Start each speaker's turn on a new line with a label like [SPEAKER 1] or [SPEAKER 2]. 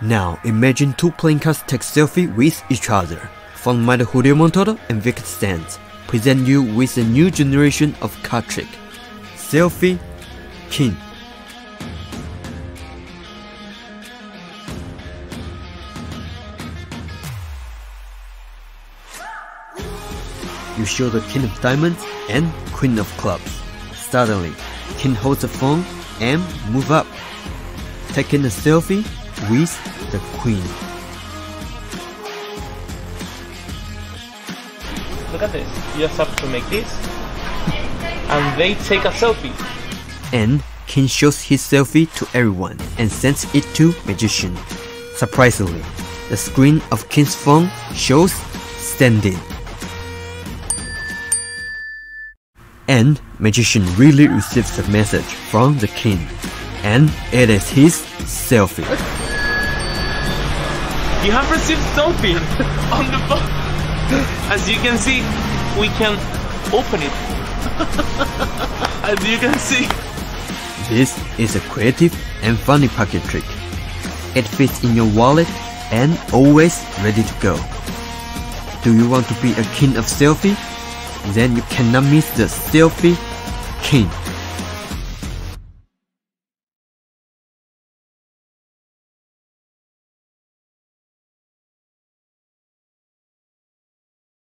[SPEAKER 1] Now imagine two playing cards take selfie with each other. Funminder Julio Montoro and Víctor Sanz present you with a new generation of card trick. Selfie King. You show the King of Diamonds and Queen of Clubs. Suddenly, King holds the phone and move up, taking a selfie with the Queen.
[SPEAKER 2] Look at this. You just have to make this, and they take a selfie.
[SPEAKER 1] And King shows his selfie to everyone and sends it to Magician. Surprisingly, the screen of King's phone shows standing. And Magician really receives the message from the King, and it is his selfie.
[SPEAKER 2] You have received something on the phone. As you can see, we can open it. As you can see.
[SPEAKER 1] This is a creative and funny pocket trick. It fits in your wallet and always ready to go. Do you want to be a king of selfie? Then you cannot miss the selfie king.